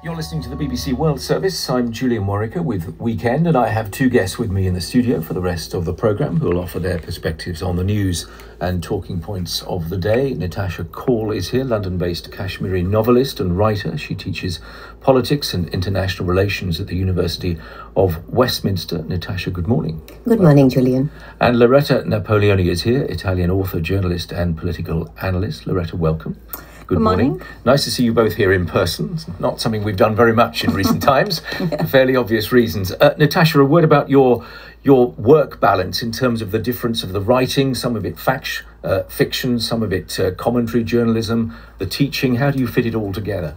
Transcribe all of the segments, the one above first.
You're listening to the BBC World Service. I'm Julian Worricker with Weekend, and I have two guests with me in the studio for the rest of the programme who will offer their perspectives on the news and talking points of the day. Nitasha Kaul is here, London based Kashmiri novelist and writer. She teaches politics and international relations at the University of Westminster. Nitasha, good morning. Good morning, Julian. And Loretta Napoleoni is here, Italian author, journalist, and political analyst. Loretta, welcome. Good, morning. morning. Nice to see you both here in person. It's not something we've done very much in recent times, for fairly obvious reasons. Uh, Nitasha, a word about your your work balance in terms of the difference of the writing, some of it fact, uh, fiction, some of it uh, commentary journalism, the teaching. How do you fit it all together?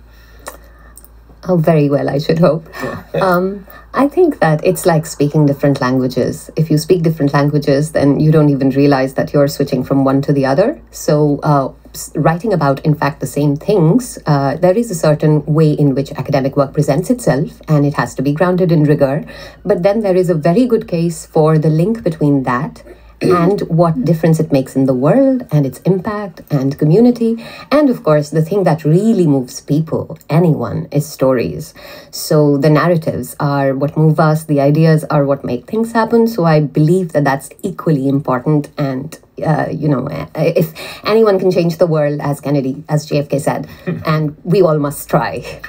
Oh, very well, I should hope. um, I think that it's like speaking different languages. If you speak different languages, then you don't even realize that you're switching from one to the other. So, uh, writing about, in fact, the same things, uh, there is a certain way in which academic work presents itself, and it has to be grounded in rigor. But then there is a very good case for the link between that and what difference it makes in the world and its impact and community. And of course, the thing that really moves people, anyone, is stories. So the narratives are what move us, the ideas are what make things happen. So I believe that that's equally important. And, uh, you know, uh, if anyone can change the world, as Kennedy, as JFK said, and we all must try.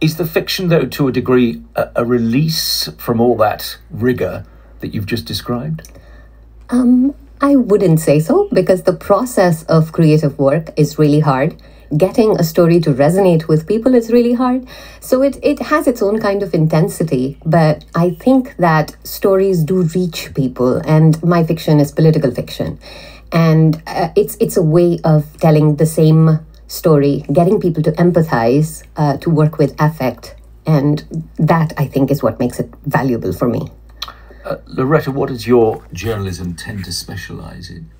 Is the fiction, though, to a degree, a, a release from all that rigor that you've just described? Um, I wouldn't say so because the process of creative work is really hard. Getting a story to resonate with people is really hard. So it, it has its own kind of intensity, but I think that stories do reach people, and my fiction is political fiction. And uh, it's, it's a way of telling the same story, getting people to empathize, uh, to work with affect. And that, I think, is what makes it valuable for me. Uh, Loretta, what does your journalism tend to specialise in?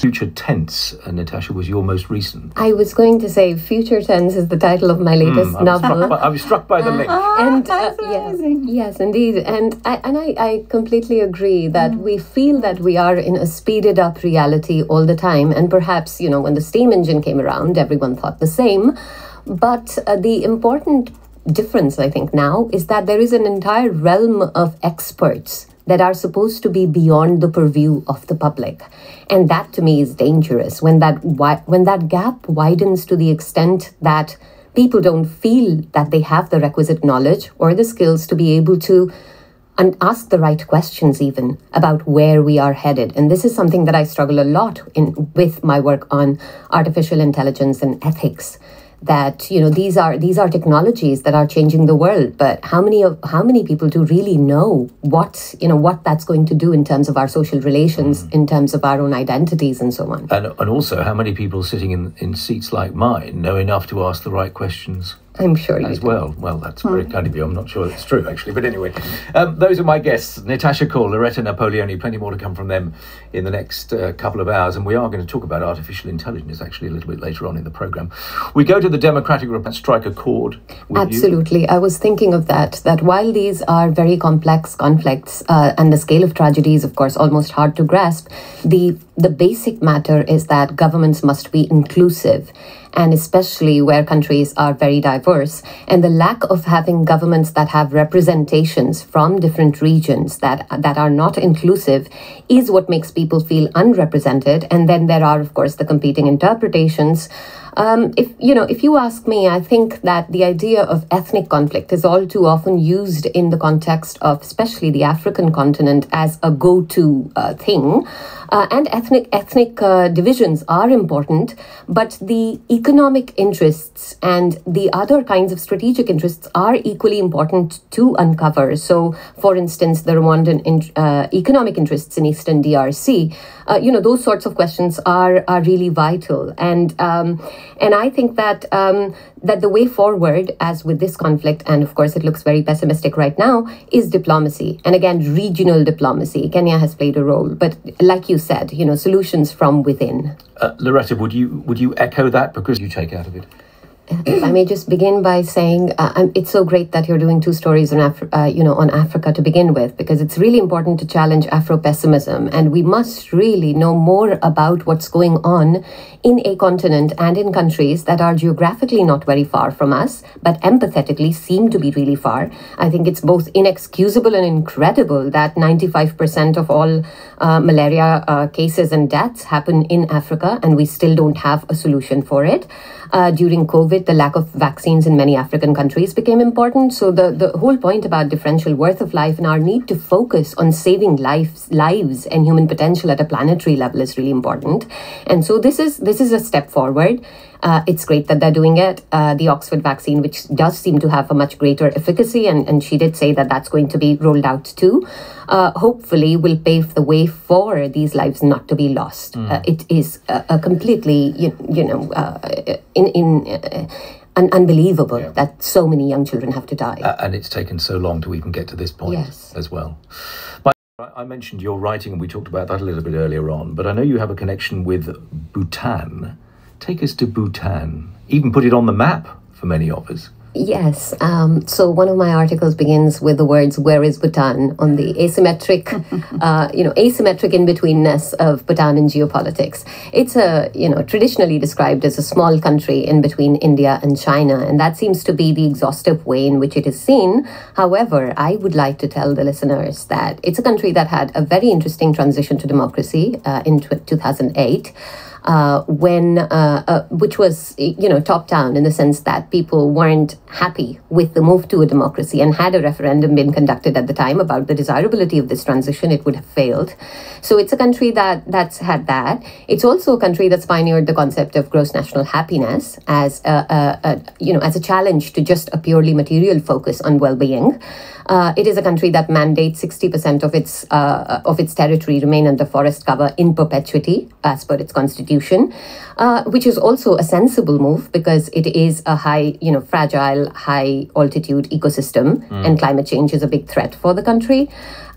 Future Tense, uh, Nitasha, was your most recent. I was going to say Future Tense is the title of my latest mm, I novel. By, I was struck by the link. and uh, yes, yes, indeed, and I, and I, I completely agree that mm. we feel that we are in a speeded up reality all the time, and perhaps you know when the steam engine came around, everyone thought the same, but uh, the important difference I think now is that there is an entire realm of experts that are supposed to be beyond the purview of the public. And that to me is dangerous. When that when that gap widens to the extent that people don't feel that they have the requisite knowledge or the skills to be able to and ask the right questions even about where we are headed. And this is something that i struggle a lot in with my work on artificial intelligence and ethics that you know these are these are technologies that are changing the world but how many of how many people do really know what you know what that's going to do in terms of our social relations mm. in terms of our own identities and so on and and also how many people sitting in in seats like mine know enough to ask the right questions I'm sure as well. Well, that's very hmm. kind of you. I'm not sure that's true, actually. But anyway, um, those are my guests Nitasha Kaul, Loretta Napoleoni. Plenty more to come from them in the next uh, couple of hours. And we are going to talk about artificial intelligence actually a little bit later on in the programme. We go to the Democratic Republic, strike a chord. Absolutely. You. I was thinking of that, that while these are very complex conflicts uh, and the scale of tragedy is, of course, almost hard to grasp, the, the basic matter is that governments must be inclusive and especially where countries are very diverse. And the lack of having governments that have representations from different regions that, that are not inclusive is what makes people feel unrepresented. And then there are, of course, the competing interpretations. Um, if you know, if you ask me, I think that the idea of ethnic conflict is all too often used in the context of, especially the African continent, as a go-to uh, thing. Uh, and ethnic ethnic uh, divisions are important, but the economic interests and the other kinds of strategic interests are equally important to uncover. So, for instance, the Rwandan in, uh, economic interests in Eastern DRC, uh, you know, those sorts of questions are are really vital. And um, and I think that um, that the way forward, as with this conflict, and of course it looks very pessimistic right now, is diplomacy. And again, regional diplomacy. Kenya has played a role, but like you said, you know, solutions from within. Uh, Loretta, would you would you echo that because you take out of it? I may just begin by saying uh, it's so great that you're doing two stories on uh, you know on Africa to begin with because it's really important to challenge Afro pessimism and we must really know more about what's going on in a continent and in countries that are geographically not very far from us but empathetically seem to be really far. I think it's both inexcusable and incredible that 95% of all uh, malaria uh, cases and deaths happen in Africa and we still don't have a solution for it. Uh, during COVID, the lack of vaccines in many African countries became important. So the, the whole point about differential worth of life and our need to focus on saving lives, lives and human potential at a planetary level is really important. And so this is this is a step forward. Uh, it's great that they're doing it. Uh, the Oxford vaccine, which does seem to have a much greater efficacy, and, and she did say that that's going to be rolled out too, uh, hopefully will pave the way for these lives not to be lost. Mm. it is a, a, completely, you, you know, uh, in, in uh, un- unbelievable yeah. that so many young children have to die. and it's taken so long to even get to this point yes. as well. I mentioned your writing, and we talked about that a little bit earlier on, but I know you have a connection with Bhutan. Take us to Bhutan. Even put it on the map for many of us. Yes. Um, so one of my articles begins with the words "Where is Bhutan?" on the asymmetric, uh, you know, asymmetric in betweenness of Bhutan in geopolitics. It's a you know traditionally described as a small country in between India and China, and that seems to be the exhaustive way in which it is seen. However, I would like to tell the listeners that it's a country that had a very interesting transition to democracy uh, in t- 2008 uh, when uh, uh, which was you know top down in the sense that people weren't happy with the move to a democracy and had a referendum been conducted at the time about the desirability of this transition it would have failed. So it's a country that that's had that. It's also a country that's pioneered the concept of gross national happiness as a, a, a you know as a challenge to just a purely material focus on well-being. Uh, it is a country that mandates 60% of its uh, of its territory remain under forest cover in perpetuity as per its constitution, uh, which is also a sensible move because it is a high, you know, fragile, high altitude ecosystem, mm. and climate change is a big threat for the country.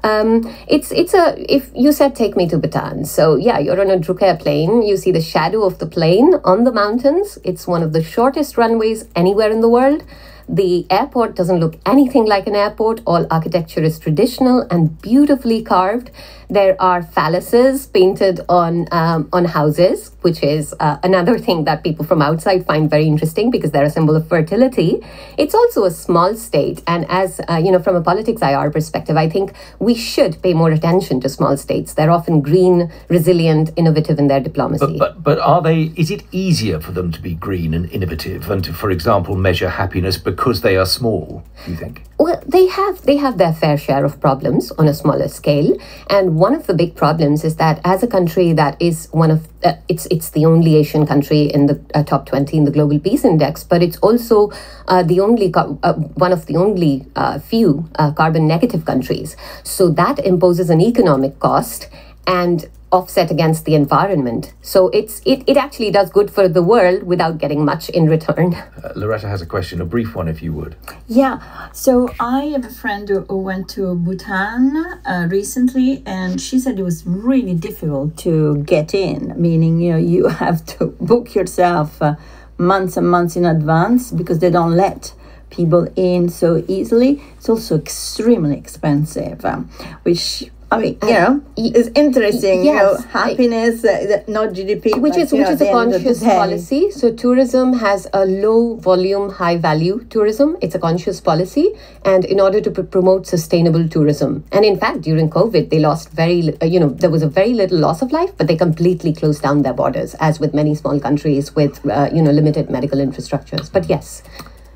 Um, it's it's a if you said take me to Bhutan, so yeah, you're on a Druk Air plane. You see the shadow of the plane on the mountains. It's one of the shortest runways anywhere in the world. The airport doesn't look anything like an airport. All architecture is traditional and beautifully carved. There are phalluses painted on um, on houses, which is uh, another thing that people from outside find very interesting because they're a symbol of fertility. It's also a small state, and as uh, you know, from a politics IR perspective, I think we should pay more attention to small states. They're often green, resilient, innovative in their diplomacy. But, but, but are they? Is it easier for them to be green and innovative and to, for example, measure happiness because they are small? Do you think? Well, they have they have their fair share of problems on a smaller scale, and one of the big problems is that as a country that is one of uh, it's it's the only Asian country in the uh, top 20 in the global peace index but it's also uh, the only uh, one of the only uh, few uh, carbon negative countries. So that imposes an economic cost and offset against the environment. So it's it, it actually does good for the world without getting much in return. Uh, Loretta has a question, a brief one if you would. Yeah. So I have a friend who, who went to Bhutan uh, recently and she said it was really difficult to get in, meaning you know you have to book yourself uh, months and months in advance because they don't let people in so easily. It's also extremely expensive, um, which I mean, you know, it's interesting. Yes, you know, happiness, uh, not GDP, which is which know, is a conscious policy. So tourism has a low volume, high value tourism. It's a conscious policy, and in order to pr- promote sustainable tourism, and in fact, during COVID, they lost very, uh, you know, there was a very little loss of life, but they completely closed down their borders, as with many small countries with, uh, you know, limited medical infrastructures. But yes.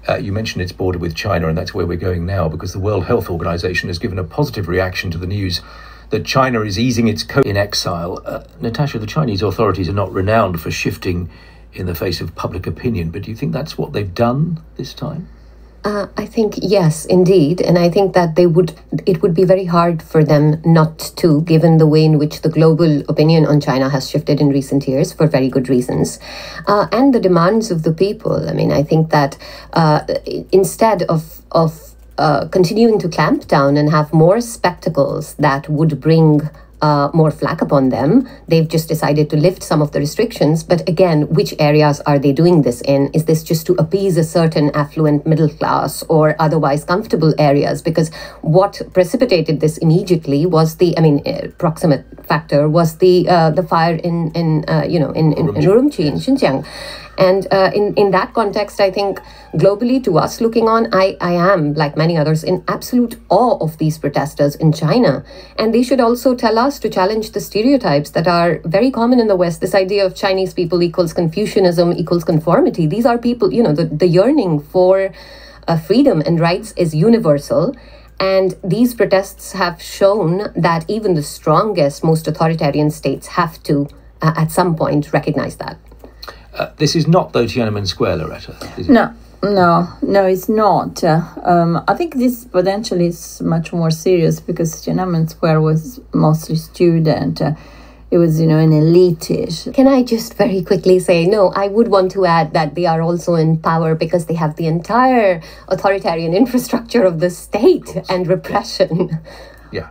Uh, you mentioned its border with China, and that's where we're going now because the World Health Organization has given a positive reaction to the news that China is easing its code in exile. Uh, Nitasha, the Chinese authorities are not renowned for shifting in the face of public opinion, but do you think that's what they've done this time? Uh, I think yes, indeed, and I think that they would. It would be very hard for them not to, given the way in which the global opinion on China has shifted in recent years for very good reasons, uh, and the demands of the people. I mean, I think that uh, instead of of uh, continuing to clamp down and have more spectacles that would bring uh, more flack upon them. They've just decided to lift some of the restrictions. But again, which areas are they doing this in? Is this just to appease a certain affluent middle class or otherwise comfortable areas? Because what precipitated this immediately was the, I mean, uh, proximate factor was the uh, the fire in in uh, you know in in, in Urumqi in Xinjiang. And uh, in, in that context, I think globally to us looking on, I, I am, like many others, in absolute awe of these protesters in China. And they should also tell us to challenge the stereotypes that are very common in the West. This idea of Chinese people equals Confucianism equals conformity. These are people, you know, the, the yearning for uh, freedom and rights is universal. And these protests have shown that even the strongest, most authoritarian states have to, uh, at some point, recognize that. Uh, this is not, though, Tiananmen Square, Loretta. No, no, no, it's not. Uh, um, I think this potentially is much more serious because Tiananmen Square was mostly student. Uh, it was, you know, an elitish. Can I just very quickly say, no, I would want to add that they are also in power because they have the entire authoritarian infrastructure of the state of and repression. Yeah.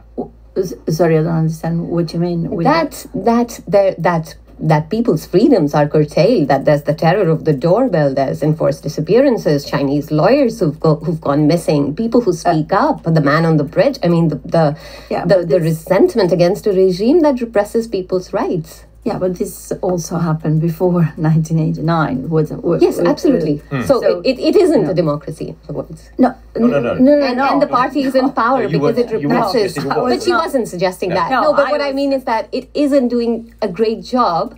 Sorry, I don't understand what you mean. that that that that that people's freedoms are curtailed, that there's the terror of the doorbell, there's enforced disappearances, Chinese lawyers who've, go, who've gone missing, people who speak uh, up, the man on the bridge. I mean, the, the, yeah, the, the resentment against a regime that represses people's rights. Yeah, but this also happened before 1989. Was, yes, absolutely. Mm. So, so it, it isn't a democracy, No, no, no, no. no, and, and, the party is in power because it represses. But she wasn't suggesting yeah. that. No, no but I what I mean is that it isn't doing a great job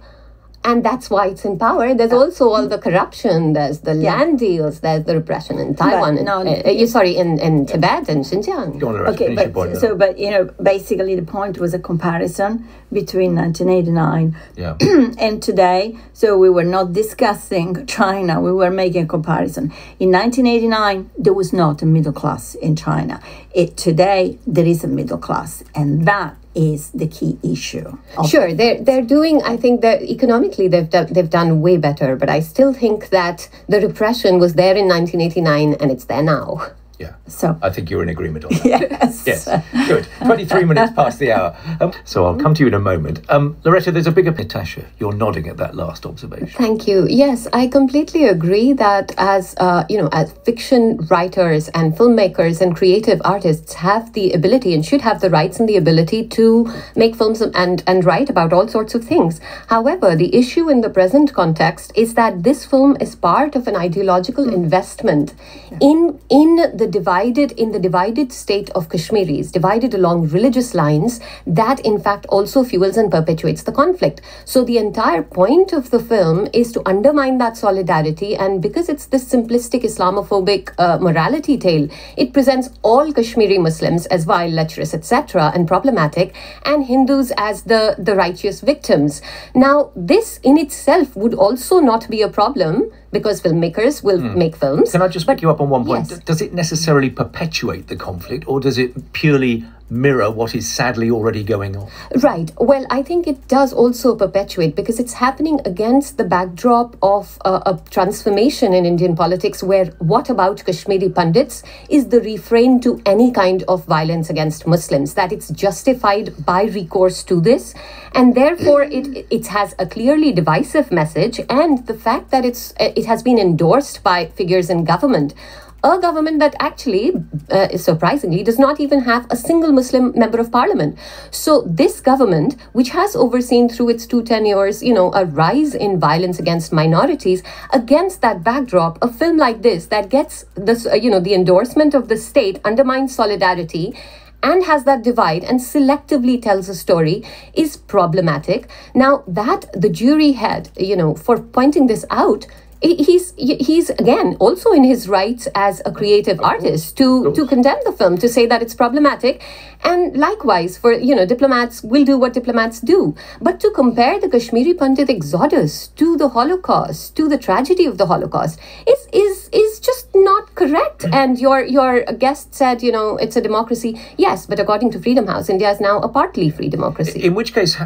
and that's why it's in power. There's yeah. also all the corruption. There's the yeah. land deals. There's the repression in Taiwan. But, no, and, uh, you sorry in, in Tibet and Xinjiang. Okay, but so but you know basically the point was a comparison between 1989 yeah. and today. So we were not discussing China. We were making a comparison. In 1989, there was not a middle class in China. It today there is a middle class, and that is the key issue. Sure, they're they're doing. I think that economically they've done, they've done way better, but I still think that the repression was there in 1989 and it's there now. Yeah. So I think you're in agreement on that. yes. yes. Good. 23 minutes past the hour. Um, so I'll come to you in a moment. Um, Loretta, there's a bigger Nitasha. You're nodding at that last observation. Thank you. Yes, I completely agree that as uh, you know, as fiction writers and filmmakers and creative artists have the ability and should have the rights and the ability to make films and and write about all sorts of things. However, the issue in the present context is that this film is part of an ideological investment in in the divided in the divided state of Kashmiris, divided along religious lines, that in fact also fuels and perpetuates the conflict. So the entire point of the film is to undermine that solidarity, and because it's this simplistic Islamophobic uh, morality tale, it presents all Kashmiri Muslims as vile, lecherous, etc., and problematic, and Hindus as the the righteous victims. Now, this in itself would also not be a problem because filmmakers will mm. make films. Can I just pick you up on one point? Yes. Does it necessarily perpetuate the conflict, or does it purely mirror what is sadly already going on. Right. Well, I think it does also perpetuate because it's happening against the backdrop of uh, a transformation in Indian politics where what about Kashmiri Pandits is the refrain to any kind of violence against Muslims, that it's justified by recourse to this. And therefore, it, it has a clearly divisive message, and the fact that it's it has been endorsed by figures in government a government that actually, uh, surprisingly, does not even have a single Muslim member of parliament. So this government, which has overseen through its two tenures, you know, a rise in violence against minorities, against that backdrop, a film like this that gets this, uh, you know, the endorsement of the state undermines solidarity and has that divide and selectively tells a story is problematic. Now, that the jury had, you know, for pointing this out, he's he's again also in his rights as a creative artist to to condemn the film to say that it's problematic. And likewise for you know diplomats will do what diplomats do. But to compare the kashmiri pandit exodus to the holocaust to the tragedy of the holocaust is is is just not correct. Mm. and your your guest said you know it's a democracy. Yes but according to freedom house india is now a partly free democracy. In which case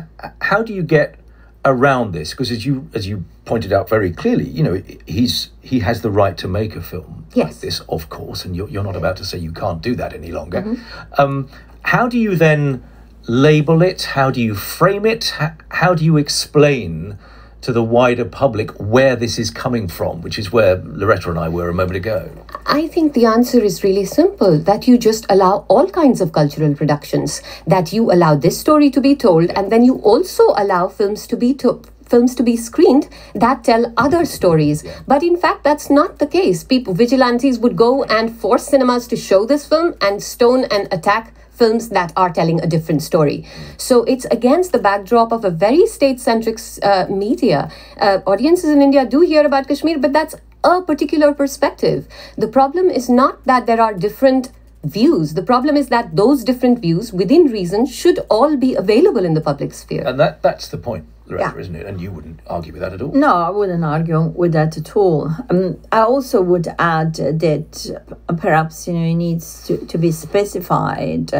how do you get around this because as you as you pointed out very clearly you know he's he has the right to make a film yes. like this of course and you're, you're not about to say you can't do that any longer mm-hmm. um, how do you then label it? How do you frame it? How, how do you explain to the wider public where this is coming from, which is where Loretta and I were a moment ago? I think the answer is really simple that you just allow all kinds of cultural productions, that you allow this story to be told, and then you also allow films to be told films to be screened that tell other stories. But in fact, that's not the case. People, vigilantes would go and force cinemas to show this film and stone and attack films that are telling a different story. So it's against the backdrop of a very state centric uh, media. Uh, audiences in India do hear about Kashmir, but that's a particular perspective. The problem is not that there are different views. The problem is that those different views, within reason, should all be available in the public sphere. And that, that's the point. Yeah. isn't it? And you wouldn't argue with that at all. No, I wouldn't argue with that at all. Um, I also would add that perhaps you know it needs to, to be specified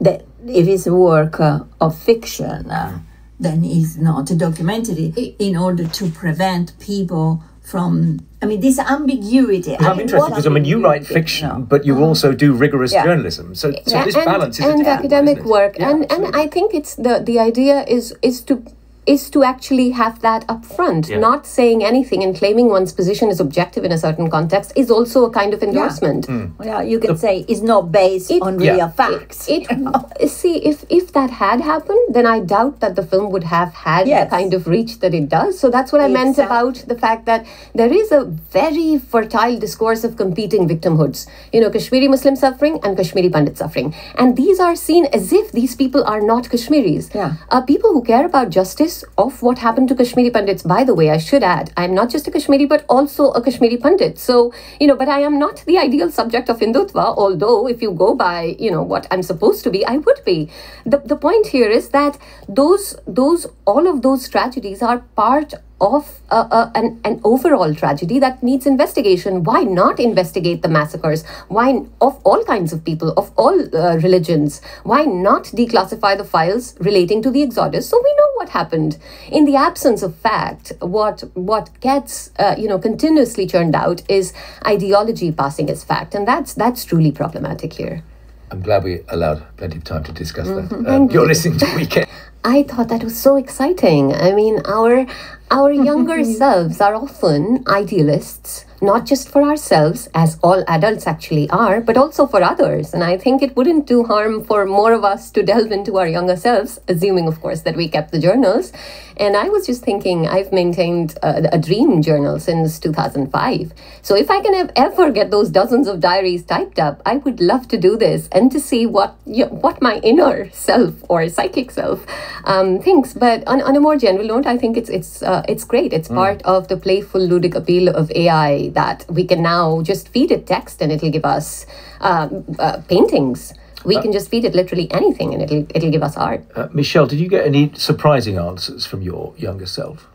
that if it's a work uh, of fiction, uh, then it's not a documentary. In order to prevent people from I mean, this ambiguity. I'm interested because I mean, you write fiction, no. but you also do rigorous yeah. journalism. So, so yeah, this and, balance is and academic work, yeah, and absolutely. and I think it's the the idea is is to is to actually have that up front. Yeah. Not saying anything and claiming one's position is objective in a certain context is also a kind of endorsement. Yeah, mm. yeah you can the, say it's not based it, on real yeah. facts. It, it see if if that had happened, then I doubt that the film would have had yes. the kind of reach that it does. So that's what I exactly. meant about the fact that there is a very fertile discourse of competing victimhoods. You know, Kashmiri Muslim suffering and Kashmiri Pandit suffering, and these are seen as if these people are not Kashmiris. Yeah. Uh, people who care about justice of what happened to Kashmiri Pandits. By the way, I should add, I'm not just a Kashmiri, but also a Kashmiri Pandit. So, you know, but I am not the ideal subject of Hindutva, although if you go by, you know, what I'm supposed to be, I would be. The, the point here is that those, those, all of those tragedies are part of a, a, an, an overall tragedy that needs investigation. Why not investigate the massacres? Why, of all kinds of people, of all uh, religions, why not declassify the files relating to the Exodus so we know what happened? In the absence of fact, what, what gets, uh, you know, continuously churned out is ideology passing as fact. And that's, that's truly problematic here. I'm glad we allowed plenty of time to discuss mm-hmm. that. Um, you're listening to Weekend. I thought that was so exciting. I mean, our our younger selves are often idealists not just for ourselves, as all adults actually are, but also for others. And I think it wouldn't do harm for more of us to delve into our younger selves, assuming, of course, that we kept the journals. And I was just thinking, I've maintained a, a dream journal since 2005. So if I can ever get those dozens of diaries typed up, I would love to do this and to see what you know, what my inner self or psychic self um, thinks. But on, on a more general note, I think it's it's uh, it's great. It's mm. part of the playful, ludic appeal of AI that we can now just feed it text and it'll give us uh, uh, paintings. We uh, can just feed it literally anything and it'll it'll give us art. Uh, Michelle, did you get any surprising answers from your younger self?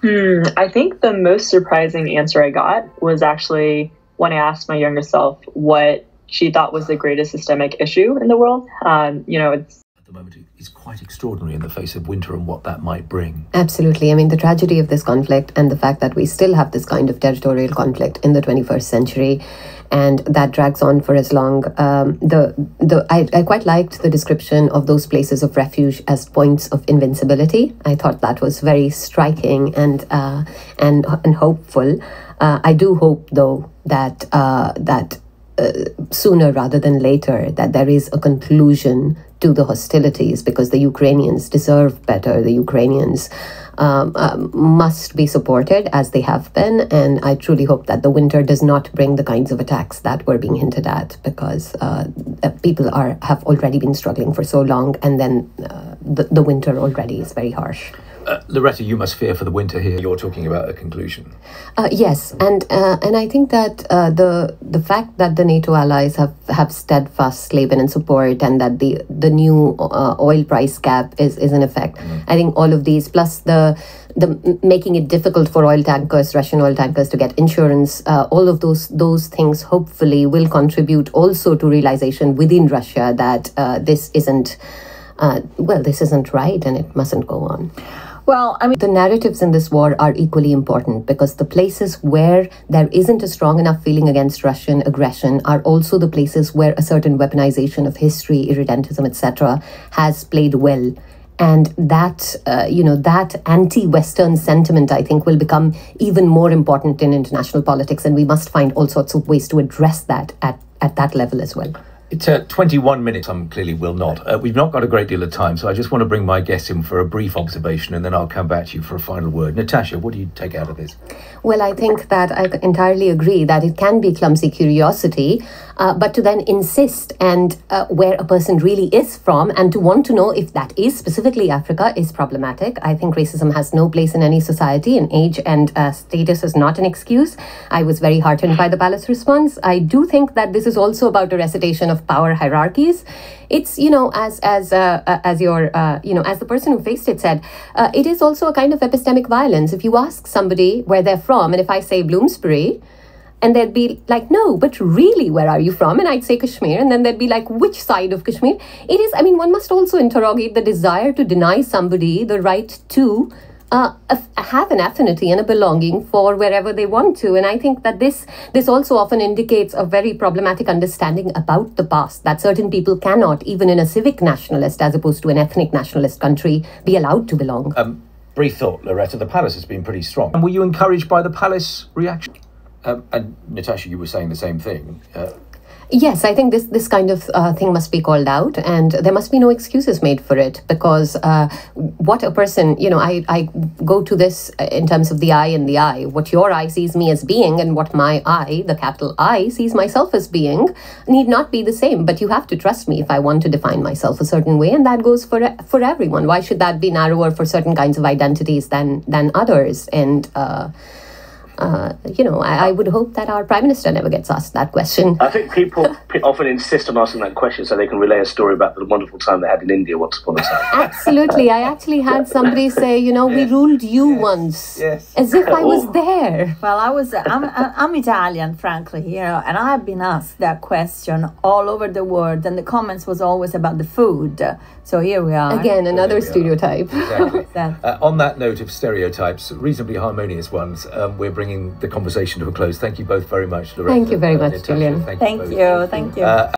Hmm, I think the most surprising answer I got was actually when I asked my younger self what she thought was the greatest systemic issue in the world. Um, you know, it's at the moment is quite extraordinary in the face of winter and what that might bring. Absolutely. I mean, the tragedy of this conflict and the fact that we still have this kind of territorial conflict in the 21st century and that drags on for as long. Um, the the I, I quite liked the description of those places of refuge as points of invincibility. I thought that was very striking and uh, and and hopeful. Uh, I do hope, though, that uh, that uh, sooner rather than later that there is a conclusion to the hostilities because the Ukrainians deserve better. The Ukrainians um, um, must be supported as they have been. And I truly hope that the winter does not bring the kinds of attacks that were being hinted at because uh, people are have already been struggling for so long. And then uh, the, the winter already is very harsh. Uh, Loretta, you must fear for the winter here. You're talking about a conclusion. Uh, yes, and uh, and I think that uh, the the fact that the NATO allies have have steadfastly been in support, and that the the new uh, oil price cap is is in effect. Mm. I think all of these, plus the the making it difficult for oil tankers, Russian oil tankers, to get insurance, uh, all of those those things hopefully will contribute also to realization within Russia that this isn't. well, this isn't right and it mustn't go on. Well, I mean, the narratives in this war are equally important because the places where there isn't a strong enough feeling against Russian aggression are also the places where a certain weaponization of history, irredentism, etc., has played well and that uh, you know that anti-western sentiment i think will become even more important in international politics and we must find all sorts of ways to address that at, at that level as well it's uh, 21 minutes. I'm clearly will not. Uh, we've not got a great deal of time, so I just want to bring my guest in for a brief observation and then I'll come back to you for a final word. Nitasha, what do you take out of this? Well, I think that I entirely agree that it can be clumsy curiosity, uh, but to then insist and uh, where a person really is from and to want to know if that is specifically Africa is problematic. I think racism has no place in any society, and age and uh, status is not an excuse. I was very heartened by the palace response. I do think that this is also about a recitation of of power hierarchies. It's you know as as uh, uh, as your uh, you know as the person who faced it said uh, it is also a kind of epistemic violence. If you ask somebody where they're from and if i say bloomsbury and they'd be like no but really where are you from? And i'd say kashmir and then they'd be like which side of kashmir? It is i mean one must also interrogate the desire to deny somebody the right to uh, have an affinity and a belonging for wherever they want to. And I think that this this also often indicates a very problematic understanding about the past that certain people cannot, even in a civic nationalist as opposed to an ethnic nationalist country, be allowed to belong. Um, brief thought, Loretta. The palace has been pretty strong. And were you encouraged by the palace reaction? Um, and Nitasha, you were saying the same thing. Uh, Yes, I think this this kind of uh, thing must be called out, and there must be no excuses made for it because uh, what a person, you know, I, I go to this in terms of the eye and the eye. What your eye sees me as being, and what my eye, the capital I, sees myself as being, need not be the same. But you have to trust me if I want to define myself a certain way, and that goes for for everyone. Why should that be narrower for certain kinds of identities than than others? And uh, uh, you know, I, I, would hope that our prime minister never gets asked that question. I think people often insist on asking that question so they can relay a story about the wonderful time they had in India once upon a time. Absolutely, I actually had somebody say, you know, yes. we ruled you yes. once, yes. as if I was there. Well, I was. I'm. I'm Italian, frankly, you know, and I've been asked that question all over the world, and the comments was always about the food. So here we are. Again, another stereotype. Exactly. uh, on that note of stereotypes, reasonably harmonious ones, um, we're bringing the conversation to a close. Thank you both very much, Loretta. Thank you very uh, much, Nitasha. Julian. Thank, thank you. you. Thank you. Uh,